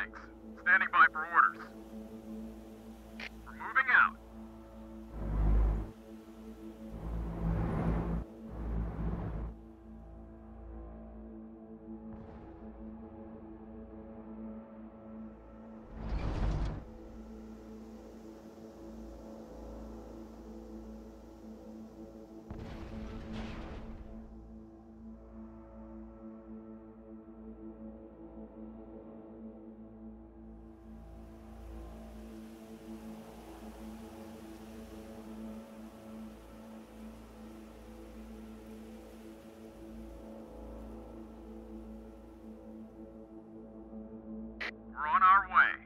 Thanks. We're on our way.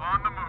on the move.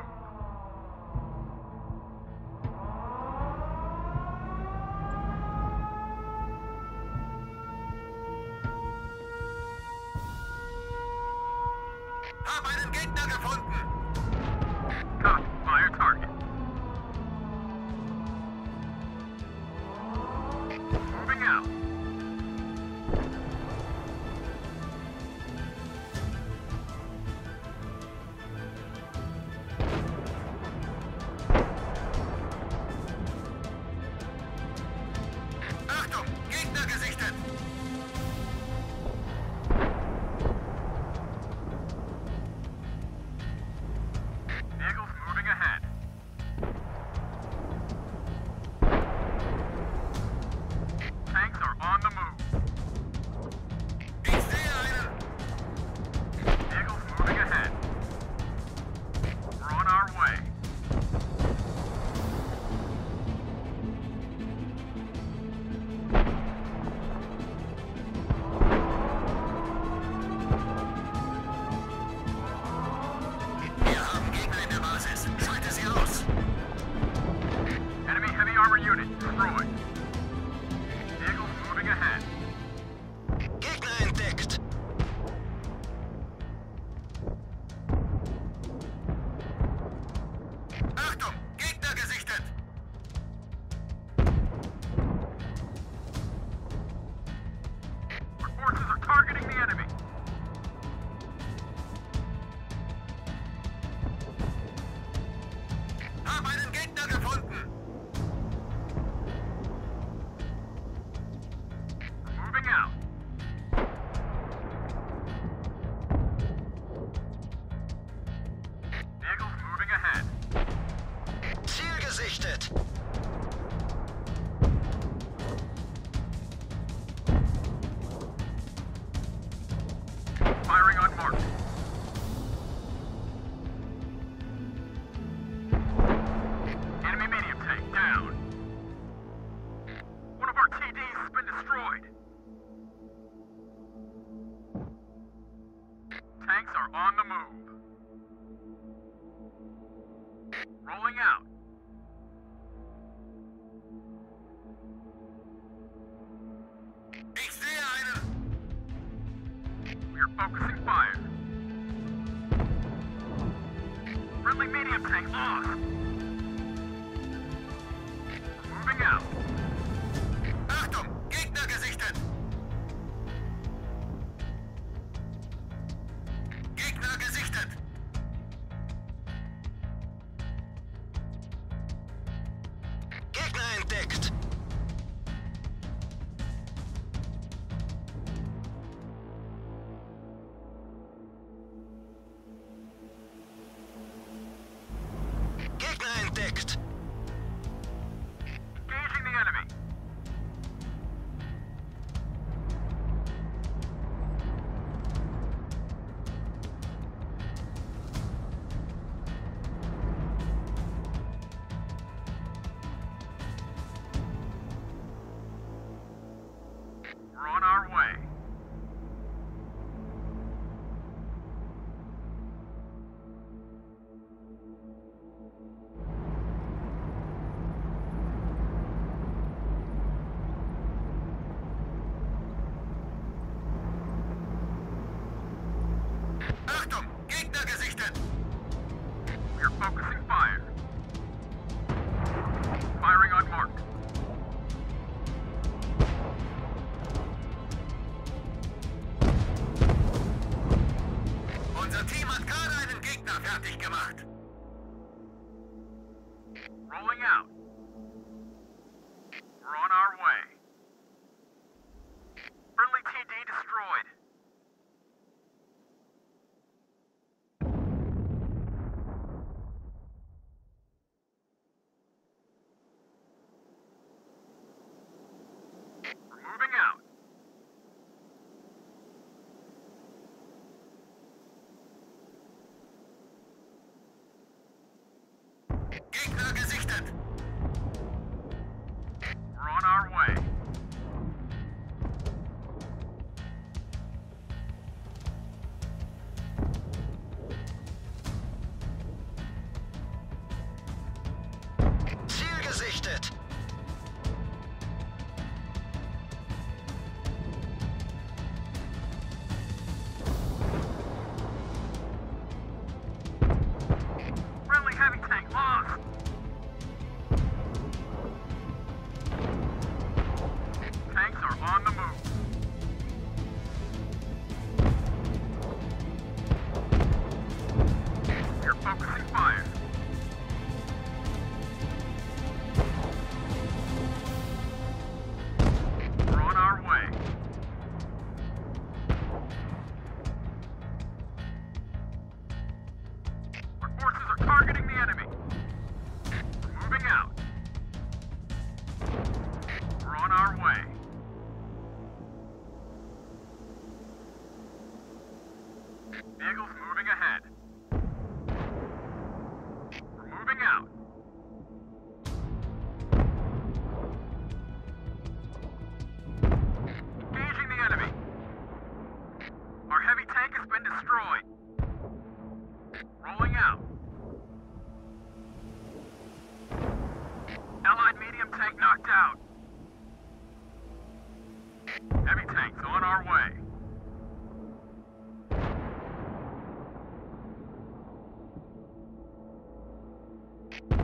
Focusing fire. Friendly medium tank lost. Moving out. Gegner gesichtet! We're focusing fire. Firing on mark. Unser Team hat gerade einen Gegner fertig gemacht. Rolling out. We're on our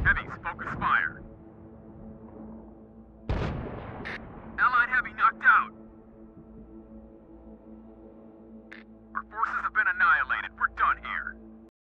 Heavies, focus fire. Allied heavy knocked out.